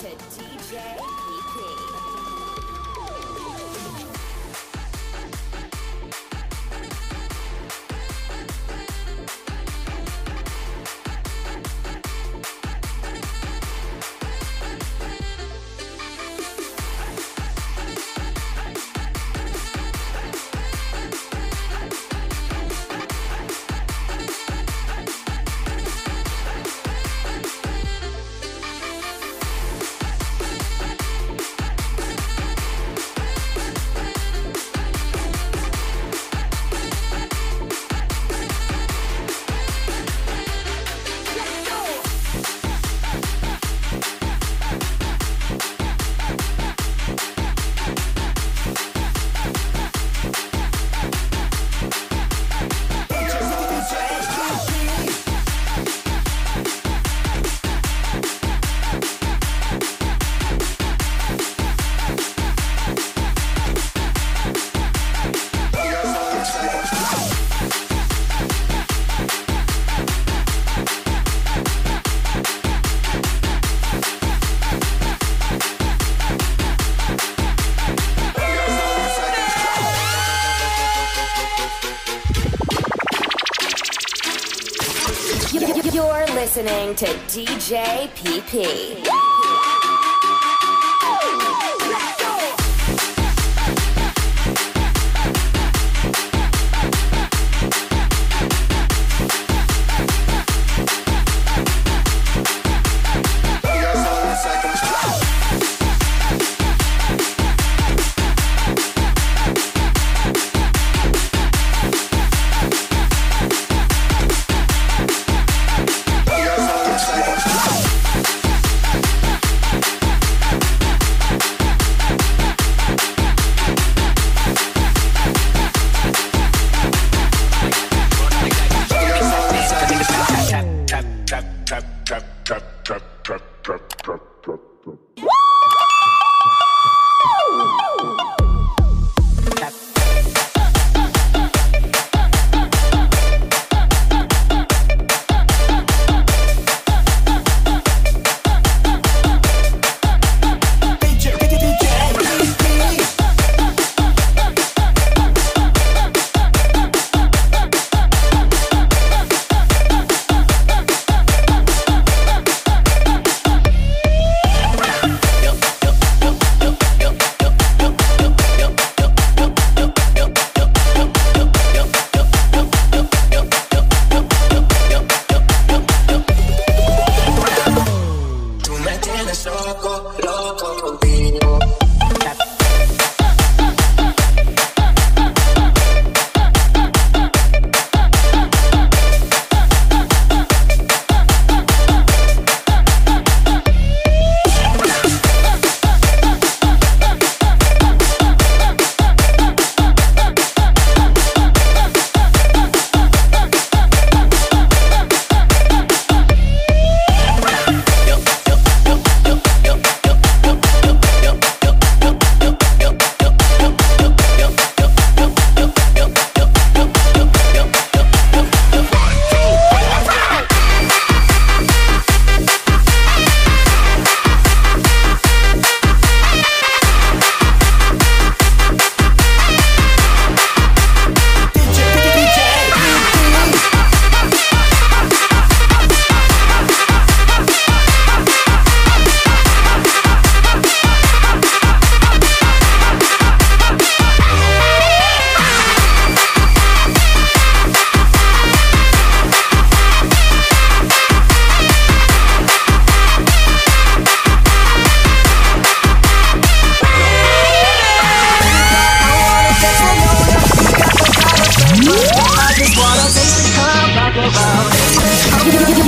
to DJ listening to DJ PP.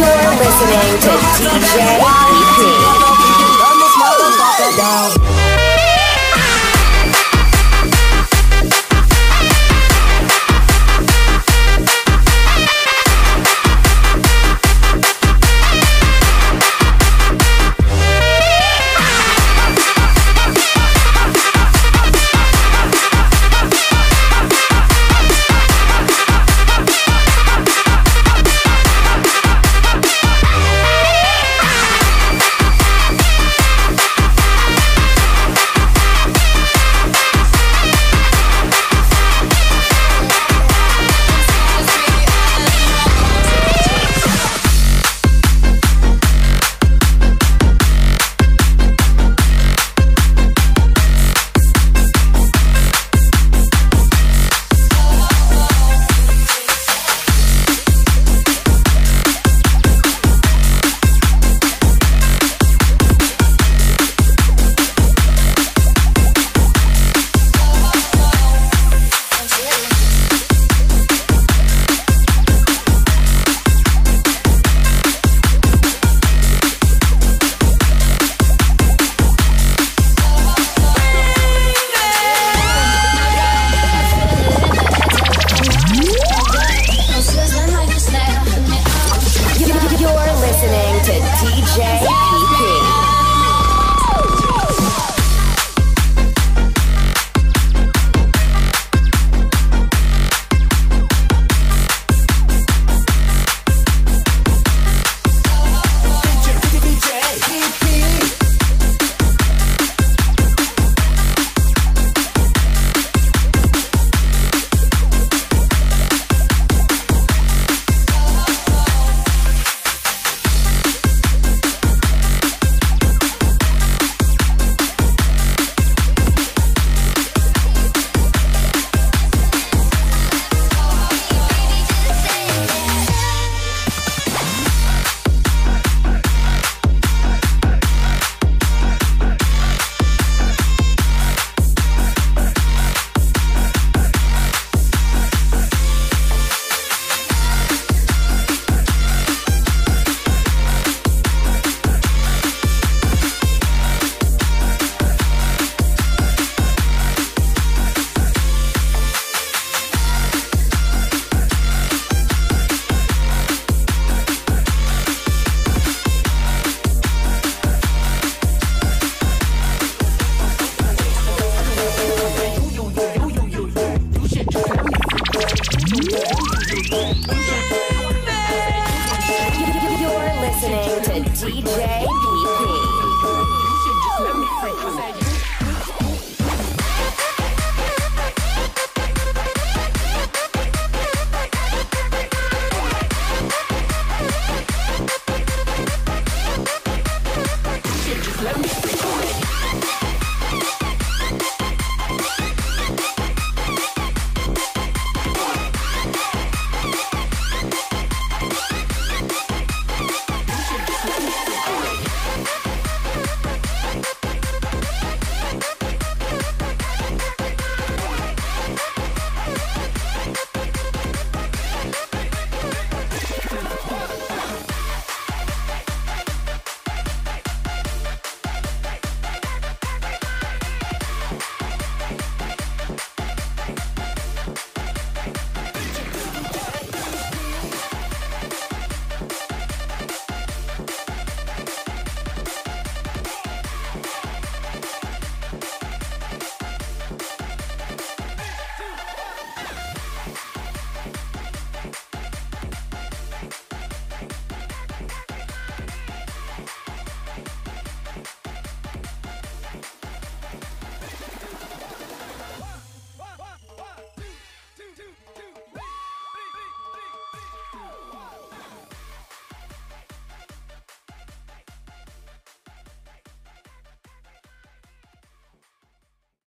You're listening to DJ You're listening to DJ